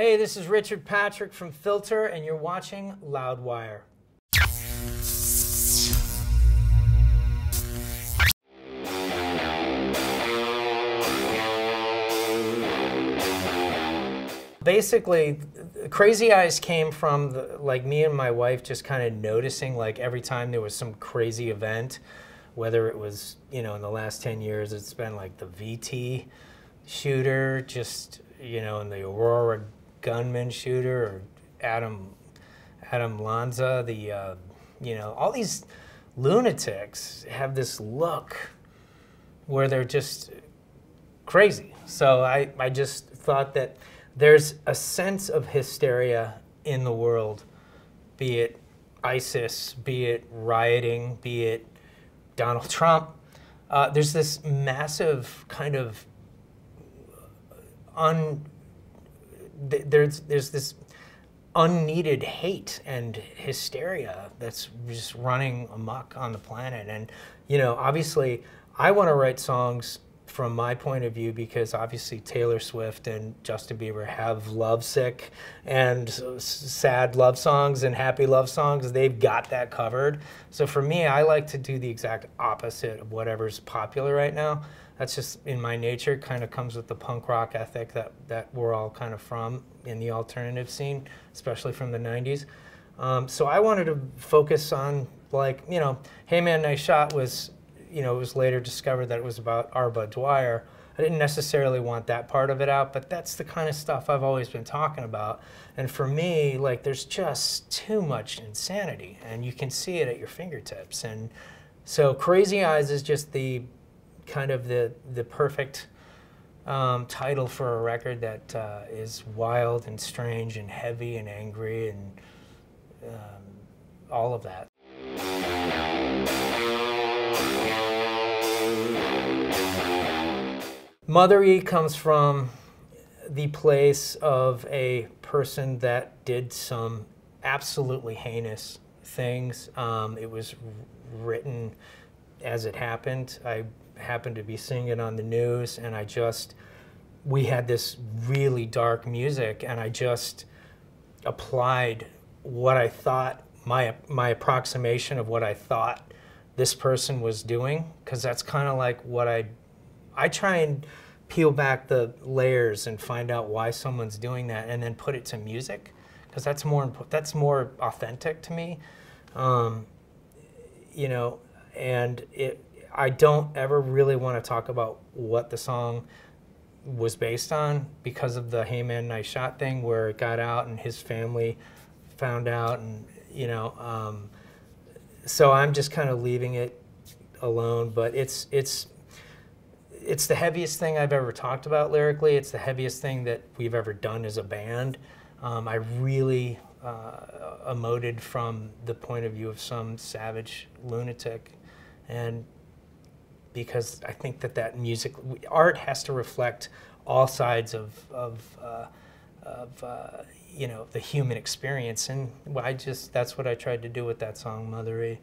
Hey, this is Richard Patrick from Filter, and you're watching Loudwire. Basically, Crazy Eyes came from the, like me and my wife just kind of noticing like every time there was some crazy event, whether it was you know in the last ten years it's been like the VT shooter, just you know, in the Aurora gunman shooter or Adam Adam Lanza, the uh, you know all these lunatics have this look where they're just crazy. So I, I just thought that there's a sense of hysteria in the world, be it ISIS, be it rioting, be it Donald Trump. Uh, there's this massive kind of un there's there's this unneeded hate and hysteria that's just running amok on the planet. And you know obviously i want to write songs from my point of view because obviously taylor swift and justin bieber have lovesick and sad love songs and happy love songs they've got that covered so for me i like to do the exact opposite of whatever's popular right now that's just in my nature. Kind of comes with the punk rock ethic that that we're all kind of from in the alternative scene, especially from the '90s. Um, so I wanted to focus on like you know, Hey Man, Nice Shot was you know it was later discovered that it was about R. Budd Dwyer. I didn't necessarily want that part of it out, but that's the kind of stuff I've always been talking about. And for me, like there's just too much insanity, and you can see it at your fingertips. And so Crazy Eyes is just the kind of the the perfect um, title for a record that uh, is wild and strange and heavy and angry and um, all of that. Mother E comes from the place of a person that did some absolutely heinous things. Um, it was written as it happened. I happened to be seeing it on the news, and I just, we had this really dark music, and I just applied what I thought, my, my approximation of what I thought this person was doing, because that's kind of like what I, I try and peel back the layers and find out why someone's doing that, and then put it to music, because that's more, that's more authentic to me. Um, you know, and it, I don't ever really want to talk about what the song was based on because of the Hey Man Nice Shot thing, where it got out and his family found out, and you know, um, so I'm just kind of leaving it alone. But it's it's it's the heaviest thing I've ever talked about lyrically. It's the heaviest thing that we've ever done as a band. Um, I really uh, emoted from the point of view of some savage lunatic, and because I think that that music, art has to reflect all sides of, of, uh, of uh, you know, the human experience. And I just, that's what I tried to do with that song, Mother E.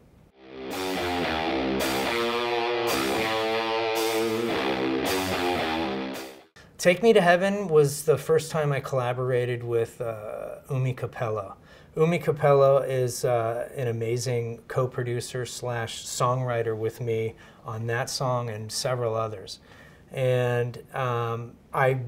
Take Me to Heaven was the first time I collaborated with uh, Oumi Kapila. Oumi Kapila is uh, an amazing co-producer slash songwriter with me on that song and several others. And um, I,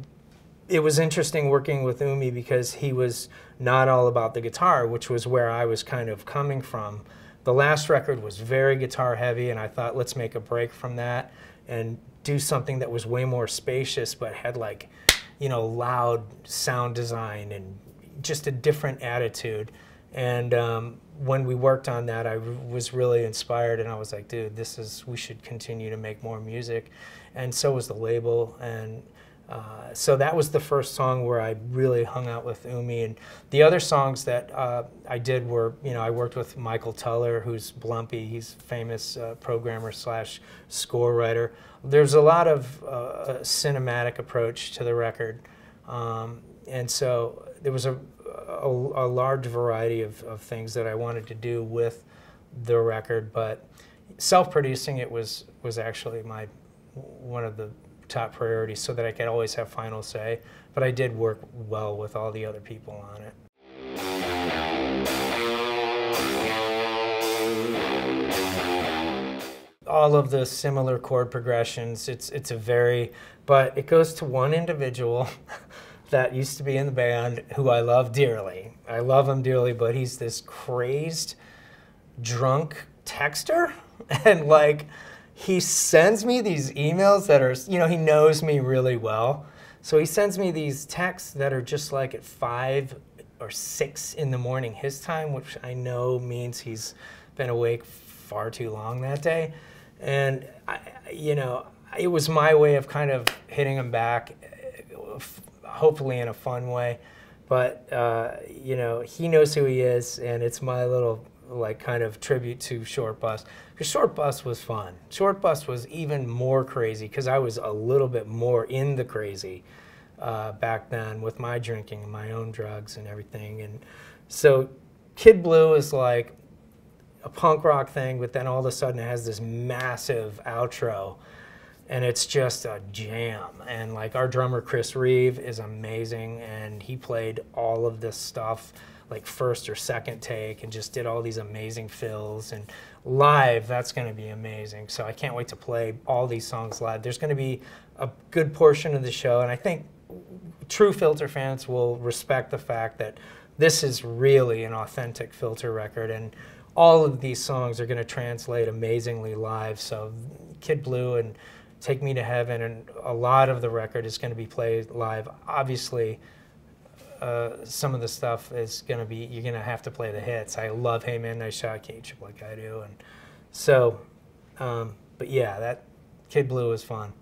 it was interesting working with Oumi because he was not all about the guitar, which was where I was kind of coming from. The last record was very guitar heavy, and I thought, let's make a break from that and do something that was way more spacious, but had like, you know, loud sound design and just a different attitude. And um, when we worked on that, I was really inspired, and I was like, dude, this is we should continue to make more music, and so was the label, and uh, so that was the first song where I really hung out with Oumi, and the other songs that uh, I did were, you know, I worked with Michael Tuller, who's Blumpy, he's famous uh, programmer slash score writer. There's a lot of uh, cinematic approach to the record, um, and so there was a, a, a large variety of, of things that I wanted to do with the record, but self-producing it was was actually my one of the top priority so that I could always have final say. But I did work well with all the other people on it. all of the similar chord progressions. It's it's a very, but it goes to one individual that used to be in the band who I love dearly. I love him dearly, but he's this crazed, drunk texter, and like he sends me these emails that are you know he knows me really well, so he sends me these texts that are just like at five or six in the morning his time, which I know means he's been awake far too long that day and I, you know, it was my way of kind of hitting him back, hopefully in a fun way. But uh, you know, he knows who he is, and it's my little like kind of tribute to Short Bus. Because Short Bus was fun. Short Bus was even more crazy because I was a little bit more in the crazy uh, back then with my drinking and my own drugs and everything. And so Kid Blue is like a punk rock thing, but then all of a sudden it has this massive outro and it's just a jam. And like our drummer Chris Reeve is amazing, and he played all of this stuff like first or second take, and just did all these amazing fills. And live, that's going to be amazing. So I can't wait to play all these songs live. There's going to be a good portion of the show, and I think true Filter fans will respect the fact that this is really an authentic Filter record, and all of these songs are going to translate amazingly live. So Kid Blue and Take Me to Heaven and a lot of the record is going to be played live. Obviously, uh, some of the stuff is going to be you're going to have to play the hits. I love Hey Man Nice Shot, Cage like I do, and so. Um, but yeah, that Kid Blue is fun.